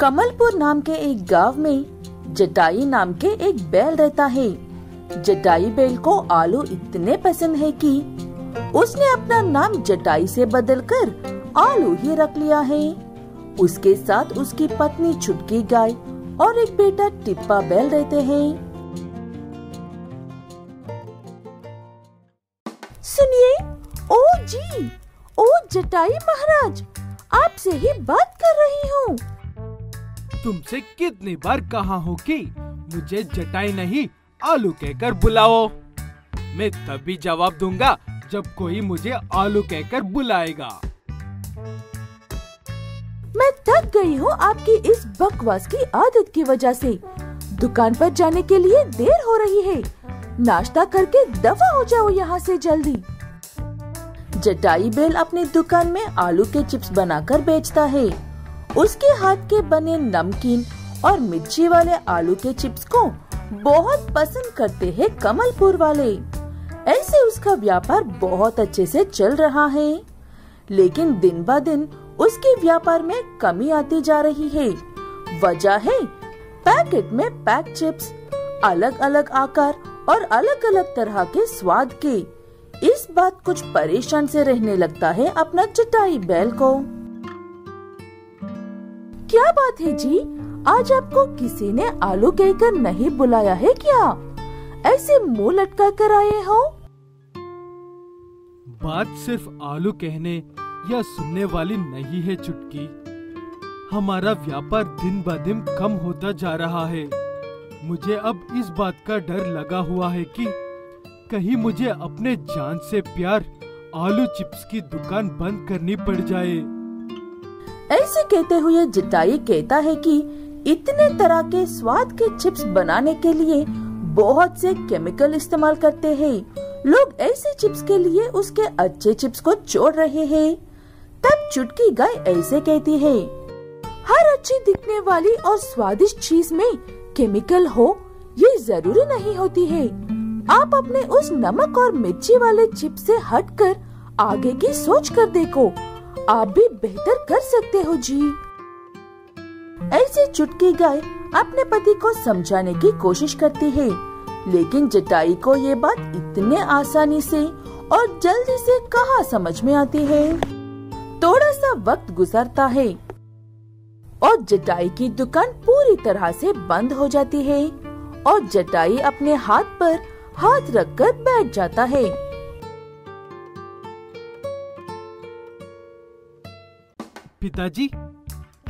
कमलपुर नाम के एक गाँव में जटाई नाम के एक बैल रहता है। जटाई बैल को आलू इतने पसंद है कि उसने अपना नाम जटाई से बदलकर आलू ही रख लिया है। उसके साथ उसकी पत्नी छुटकी गाय और एक बेटा टिप्पा बैल रहते हैं। सुनिए, ओ जी, ओ जटाई महाराज, आपसे ही बात कर रही हूँ। तुमसे कितनी बार कहा हूँ कि मुझे जटाई नहीं, आलू कहकर बुलाओ। मैं तभी जवाब दूँगा जब कोई मुझे आलू कहकर बुलाएगा। मैं थक गई हूँ आपकी इस बकवास की आदत की वजह से। दुकान पर जाने के लिए देर हो रही है। नाश्ता करके दफ़ा हो जाओ यहाँ से जल्दी। जटाई बेल अपनी दुकान में आलू के चिप्स बनाकर बेचता है। उसके हाथ के बने नमकीन और मिर्ची वाले आलू के चिप्स को बहुत पसंद करते हैं कमलपुर वाले। ऐसे उसका व्यापार बहुत अच्छे से चल रहा है। लेकिन दिन ब दिन उसके व्यापार में कमी आती जा रही है। वजह है पैकेट में पैक चिप्स अलग अलग आकार और अलग अलग तरह के स्वाद के। इस बात कुछ परेशान से रहने लगता है अपना चटाई बैल को। क्या बात है जी? आज आपको किसी ने आलू कहकर नहीं बुलाया है क्या? ऐसे मुँह लटका कर आए हो? बात सिर्फ़ आलू कहने या सुनने वाली नहीं है, चुटकी। हमारा व्यापार दिन ब दिन कम होता जा रहा है। मुझे अब इस बात का डर लगा हुआ है कि कहीं मुझे अपने जान से प्यार आलू चिप्स की दुकान बंद करनी पड़ जाए। ऐसे कहते हुए जटाई कहता है कि इतने तरह के स्वाद के चिप्स बनाने के लिए बहुत से केमिकल इस्तेमाल करते हैं। लोग ऐसे चिप्स के लिए उसके अच्छे चिप्स को छोड़ रहे हैं। तब चुटकी गाय ऐसे कहती है, हर अच्छी दिखने वाली और स्वादिष्ट चीज़ में केमिकल हो, ये ज़रूरी नहीं होती है। आप अपने उस नमक और मिर्ची वाले चिप्स से हटकर आगे की सोच कर देखो। आप भी बेहतर कर सकते हो जी। ऐसी चुटकी गाय अपने पति को समझाने की कोशिश करती है, लेकिन जटाई को ये बात इतने आसानी से और जल्दी से कहा समझ में आती है? थोड़ा सा वक्त गुजरता है और जटाई की दुकान पूरी तरह से बंद हो जाती है और जटाई अपने हाथ पर हाथ रखकर बैठ जाता है। पिताजी,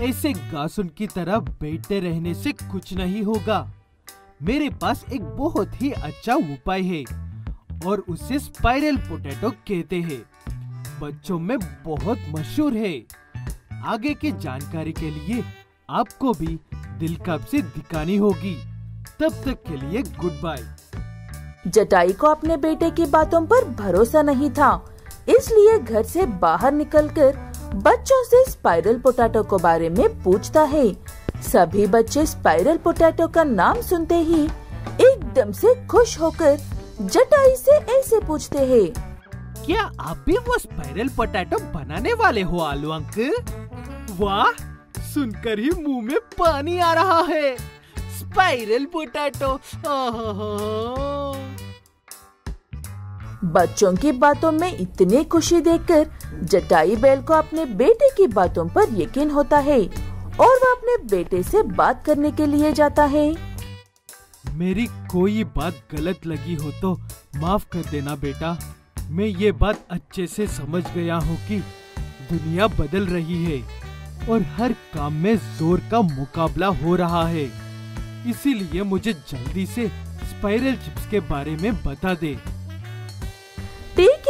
ऐसे गासुन की तरह बैठे रहने से कुछ नहीं होगा। मेरे पास एक बहुत ही अच्छा उपाय है, और उसे स्पाइरल पोटैटो कहते हैं। बच्चों में बहुत मशहूर है। आगे की जानकारी के लिए आपको भी दिलकब से दिखानी होगी। तब तक के लिए गुड बाय जटाई को अपने बेटे की बातों पर भरोसा नहीं था, इसलिए घर से बाहर निकलकर बच्चों से स्पाइरल पोटैटो के बारे में पूछता है। सभी बच्चे स्पाइरल पोटैटो का नाम सुनते ही एकदम से खुश होकर जटाई से ऐसे पूछते हैं, क्या आप भी वो स्पाइरल पोटैटो बनाने वाले हो, आलू अंकल? वाह, सुनकर ही मुँह में पानी आ रहा है। स्पाइरल पोटैटो बच्चों की बातों में इतनी खुशी देखकर जटाई बैल को अपने बेटे की बातों पर यकीन होता है और वह अपने बेटे से बात करने के लिए जाता है। मेरी कोई बात गलत लगी हो तो माफ़ कर देना बेटा। मैं ये बात अच्छे से समझ गया हूँ कि दुनिया बदल रही है और हर काम में ज़ोर का मुकाबला हो रहा है। इसीलिए मुझे जल्दी से स्पाइरल चिप्स के बारे में बता दे।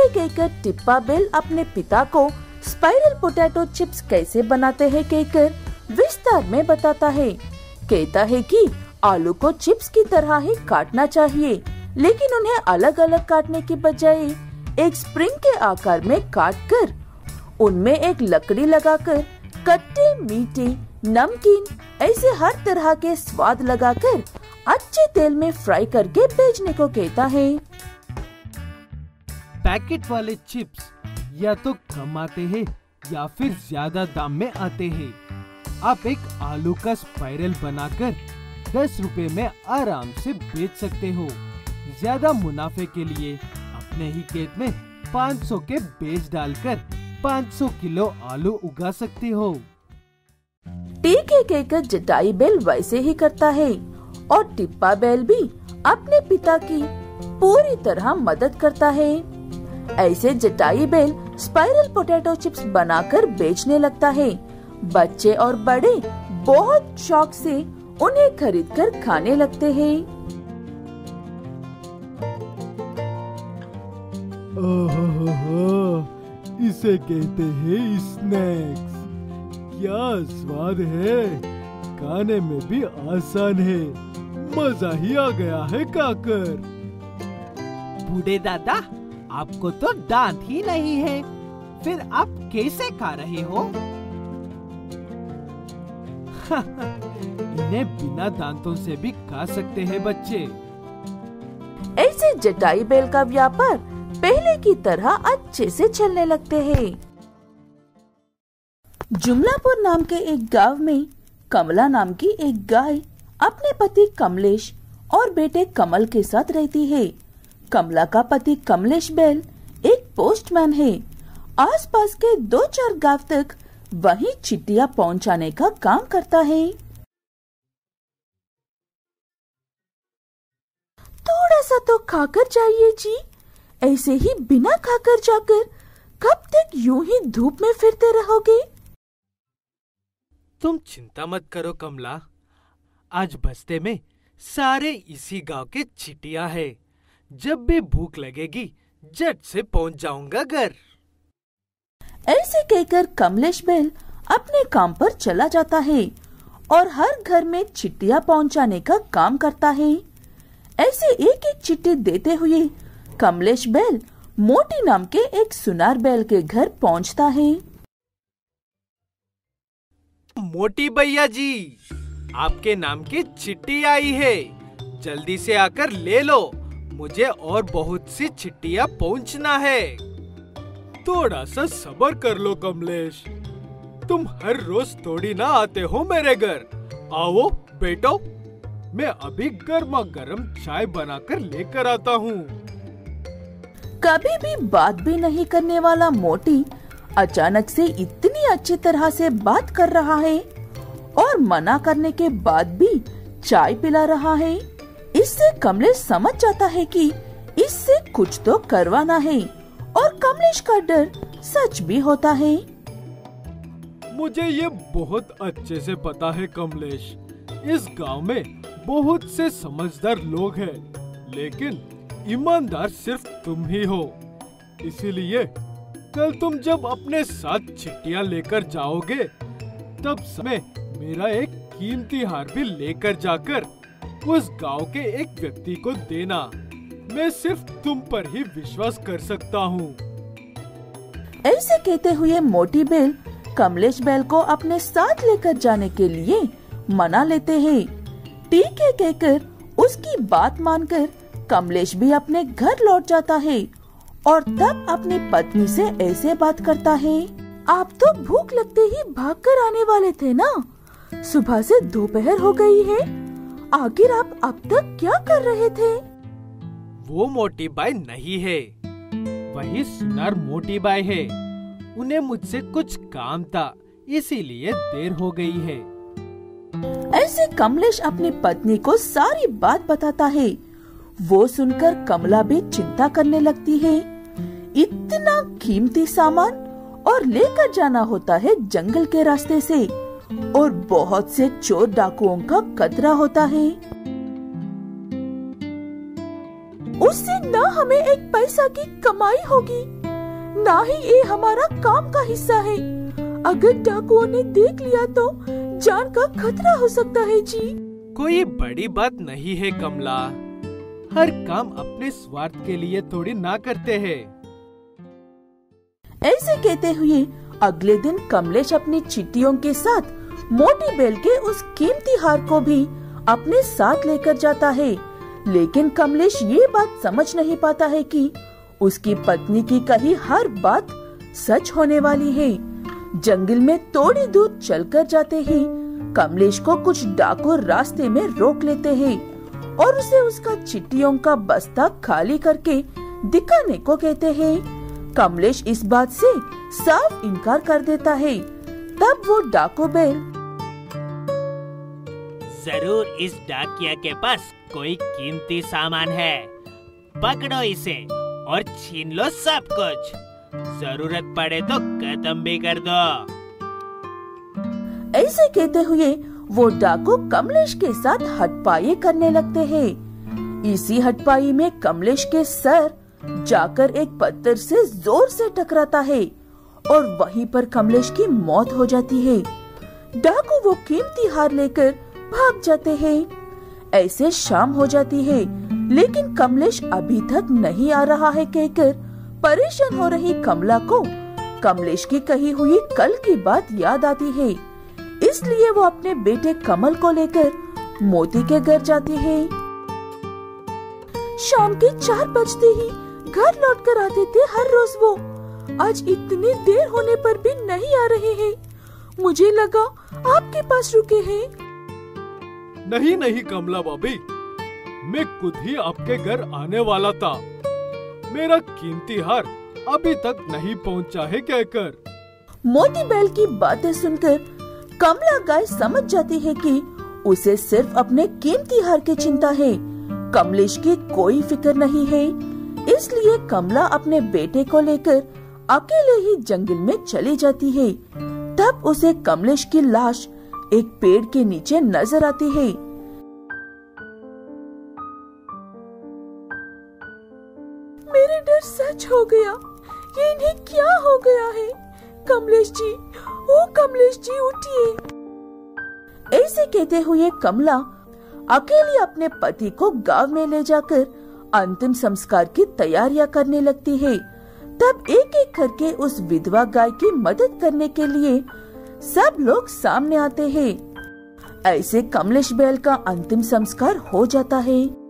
है कहकर टिप्पा बेल अपने पिता को स्पाइरल पोटैटो चिप्स कैसे बनाते हैं कहकर विस्तार में बताता है। कहता है कि आलू को चिप्स की तरह ही काटना चाहिए, लेकिन उन्हें अलग अलग काटने के बजाय एक स्प्रिंग के आकार में काट कर उनमें एक लकड़ी लगाकर कट्टे, मीठे, नमकीन ऐसे हर तरह के स्वाद लगाकर अच्छे तेल में फ्राई करके बेचने को कहता है। पैकेट वाले चिप्स या तो कम आते हैं या फिर ज़्यादा दाम में आते हैं। आप एक आलू का स्पाइरल बनाकर दस रुपए में आराम से बेच सकते हो। ज़्यादा मुनाफे के लिए अपने ही खेत में 500 के बीज डालकर 500 किलो आलू उगा सकते हो। टीके कहकर जटाई बेल वैसे ही करता है और टिप्पा बैल भी अपने पिता की पूरी तरह मदद करता है। ऐसे जटाई बेल स्पाइरल पोटैटो चिप्स बनाकर बेचने लगता है। बच्चे और बड़े बहुत शौक से उन्हें खरीदकर खाने लगते हैं। इसे कहते हैं स्नैक्स क्या स्वाद है? खाने में भी आसान है। मज़ा ही आ गया है खाकर। बूढ़े दादा आपको तो दांत ही नहीं है। फिर आप कैसे खा रहे हो? इन्हें बिना दांतों से भी खा सकते हैं बच्चे। ऐसे जटाई बेल का व्यापार पहले की तरह अच्छे से चलने लगते हैं। जुमलापुर नाम के एक गाँव में कमला नाम की एक गाय अपने पति कमलेश और बेटे कमल के साथ रहती है। कमला का पति कमलेश बैल एक पोस्टमैन है। आसपास के दो चार गाँव तक वही चिट्ठियाँ पहुँचाने का काम करता है। थोड़ा सा तो खाकर जाइए जी। ऐसे ही बिना खाकर जाकर कब तक यूँ ही धूप में फिरते रहोगे? तुम चिंता मत करो कमला। आज बस्ते में सारे इसी गाँव के चिटिया है। जब भी भूख लगेगी जट से पहुँच जाऊँगा घर। ऐसे कहकर कमलेश बैल अपने काम पर चला जाता है और हर घर में चिट्ठियाँ पहुँचाने का काम करता है। ऐसे एक एक चिट्ठी देते हुए कमलेश बैल मोटी नाम के एक सुनार बैल के घर पहुँचता है। मोटी भैया जी आपके नाम की चिट्ठी आई है। जल्दी से आकर ले लो। मुझे और बहुत सी चिट्ठियाँ पहुँचना है। थोड़ा सा सबर कर लो कमलेश। तुम हर रोज थोड़ी ना आते हो मेरे घर। आओ बेटो मैं अभी गर्मा गर्म चाय बनाकर लेकर आता हूँ। कभी भी बात भी नहीं करने वाला मोटी अचानक से इतनी अच्छी तरह से बात कर रहा है और मना करने के बाद भी चाय पिला रहा है। इससे कमलेश समझ जाता है कि इससे कुछ तो करवाना है और कमलेश का डर सच भी होता है। मुझे ये बहुत अच्छे से पता है कमलेश। इस गाँव में बहुत से समझदार लोग हैं, लेकिन ईमानदार सिर्फ़ तुम ही हो। इसीलिए कल तुम जब अपने साथ चिट्ठियाँ लेकर जाओगे तब समय मेरा एक कीमती हार भी लेकर जाकर उस गाँव के एक व्यक्ति को देना। मैं सिर्फ़ तुम पर ही विश्वास कर सकता हूँ। ऐसे कहते हुए मोटी बेल कमलेश बैल को अपने साथ लेकर जाने के लिए मना लेते हैं। ठीक है कहकर उसकी बात मानकर कमलेश भी अपने घर लौट जाता है और तब अपनी पत्नी से ऐसे बात करता है, आप तो भूख लगते ही भागकर आने वाले थे ना? सुबह से दोपहर हो गई है आखिर आप अब तक क्या कर रहे थे? वो मोटी बाई नहीं है। वही सुनर मोटी बाई है। उन्हें मुझसे कुछ काम था इसीलिए देर हो गई है। ऐसे कमलेश अपनी पत्नी को सारी बात बताता है। वो सुनकर कमला भी चिंता करने लगती है। इतना कीमती सामान और लेकर जाना होता है जंगल के रास्ते से। और बहुत से चोर डाकुओं का खतरा होता है। उससे न हमें एक पैसा की कमाई होगी ना ही ये हमारा काम का हिस्सा है। अगर डाकुओं ने देख लिया तो जान का खतरा हो सकता है जी। कोई बड़ी बात नहीं है कमला। हर काम अपने स्वार्थ के लिए थोड़ी ना करते हैं। ऐसे कहते हुए अगले दिन कमलेश अपनी चिट्ठियों के साथ मोटी बेल के उस कीमती हार को भी अपने साथ लेकर जाता है। लेकिन कमलेश ये बात समझ नहीं पाता है कि उसकी पत्नी की कही हर बात सच होने वाली है। जंगल में थोड़ी दूर चलकर जाते ही कमलेश को कुछ डाकू रास्ते में रोक लेते हैं और उसे उसका चिट्ठियों का बस्ता खाली करके दिखाने को कहते हैं। कमलेश इस बात से साफ़ इनकार कर देता है। तब वो डाकू बेल। ज़रूर इस डाकिया के पास कोई कीमती सामान है। पकड़ो इसे और छीन लो सब कुछ। ज़रूरत पड़े तो खत्म भी कर दो। ऐसे कहते हुए वो डाकू कमलेश के साथ हटपाई करने लगते हैं। इसी हटपाई में कमलेश के सर जाकर एक पत्थर से ज़ोर से टकराता है और वहीं पर कमलेश की मौत हो जाती है। डाकू वो कीमती हार लेकर भाग जाते हैं। ऐसे शाम हो जाती है, लेकिन कमलेश अभी तक नहीं आ रहा है कहकर परेशान हो रही कमला को कमलेश की कही हुई कल की बात याद आती है। इसलिए वो अपने बेटे कमल को लेकर मोती के घर जाती है। शाम के चार बजते ही घर लौट कर आते थे हर रोज वो। आज इतनी देर होने पर भी नहीं आ रहे हैं। मुझे लगा आपके पास रुके हैं। नहीं नहीं कमला भाभी मैं खुद ही आपके घर आने वाला था। मेरा कीमती हार अभी तक नहीं पहुँचा है कहकर। मोती बैल की बातें सुनकर कमला गाय समझ जाती है कि उसे सिर्फ़ अपने कीमती हार की चिंता है। कमलेश की कोई फ़िक्र नहीं है। इसलिए कमला अपने बेटे को लेकर अकेले ही जंगल में चली जाती है। तब उसे कमलेश की लाश एक पेड़ के नीचे नज़र आती है। मेरे डर सच हो गया। ये इन्हें क्या हो गया है? कमलेश जी, ओ कमलेश जी, उठिए। ऐसे कहते हुए कमला अकेली अपने पति को गाँव में ले जाकर अंतिम संस्कार की तैयारियाँ करने लगती है। तब एक एक करके उस विधवा गाय की मदद करने के लिए सब लोग सामने आते हैं। ऐसे कमलेश बैल का अंतिम संस्कार हो जाता है।